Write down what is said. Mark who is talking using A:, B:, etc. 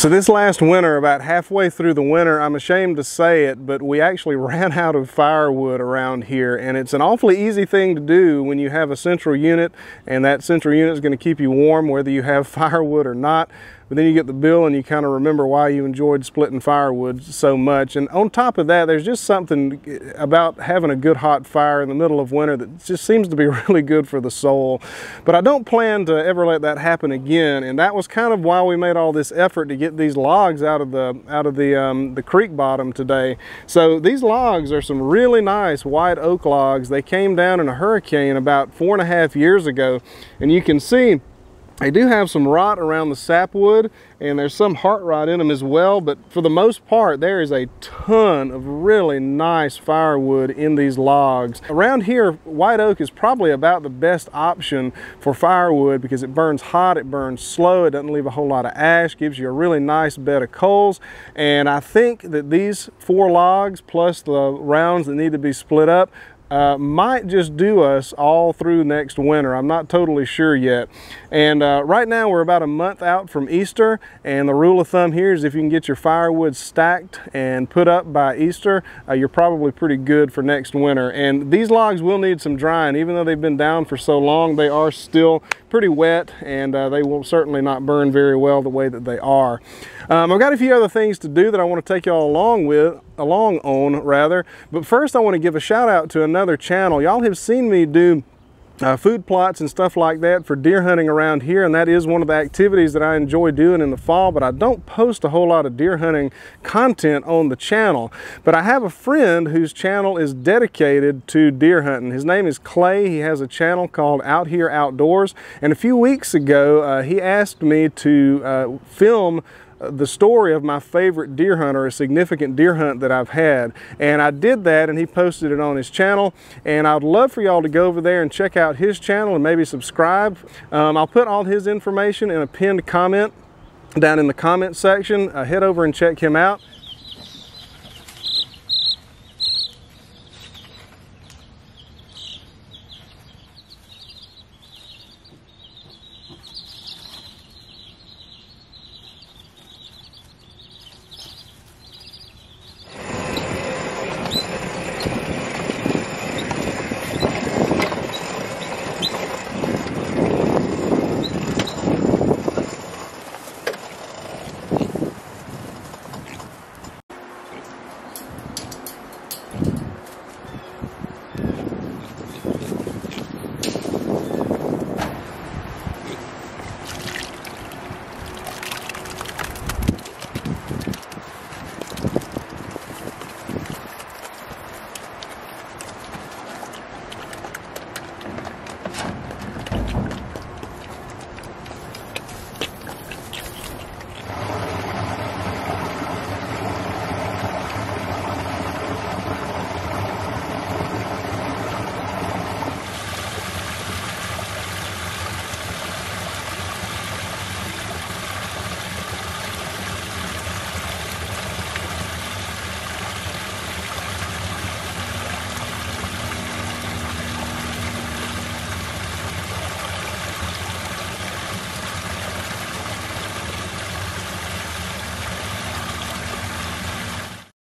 A: So this last winter, about halfway through the winter, I'm ashamed to say it, but we actually ran out of firewood around here and it's an awfully easy thing to do when you have a central unit and that central unit is going to keep you warm whether you have firewood or not but then you get the bill and you kind of remember why you enjoyed splitting firewood so much. And on top of that, there's just something about having a good hot fire in the middle of winter that just seems to be really good for the soul. But I don't plan to ever let that happen again. And that was kind of why we made all this effort to get these logs out of the out of the um, the creek bottom today. So these logs are some really nice white oak logs. They came down in a hurricane about four and a half years ago, and you can see they do have some rot around the sapwood and there's some heart rot in them as well, but for the most part, there is a ton of really nice firewood in these logs. Around here, white oak is probably about the best option for firewood because it burns hot, it burns slow, it doesn't leave a whole lot of ash, gives you a really nice bed of coals. And I think that these four logs plus the rounds that need to be split up uh, might just do us all through next winter. I'm not totally sure yet. And uh, right now we're about a month out from Easter and the rule of thumb here is if you can get your firewood stacked and put up by Easter, uh, you're probably pretty good for next winter. And these logs will need some drying. Even though they've been down for so long, they are still pretty wet and uh, they will certainly not burn very well the way that they are. Um, I've got a few other things to do that I want to take y'all along with, along on rather. But first I want to give a shout out to another channel. Y'all have seen me do uh, food plots and stuff like that for deer hunting around here and that is one of the activities that I enjoy doing in the fall but I don't post a whole lot of deer hunting content on the channel. But I have a friend whose channel is dedicated to deer hunting. His name is Clay. He has a channel called Out Here Outdoors and a few weeks ago uh, he asked me to uh, film the story of my favorite deer hunter, a significant deer hunt that I've had. And I did that and he posted it on his channel. And I'd love for y'all to go over there and check out his channel and maybe subscribe. Um, I'll put all his information in a pinned comment down in the comment section. Uh, head over and check him out.